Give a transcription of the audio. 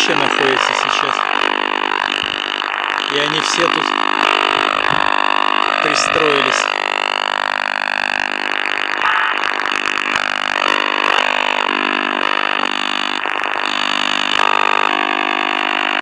Польше находится сейчас. И они все тут пристроились.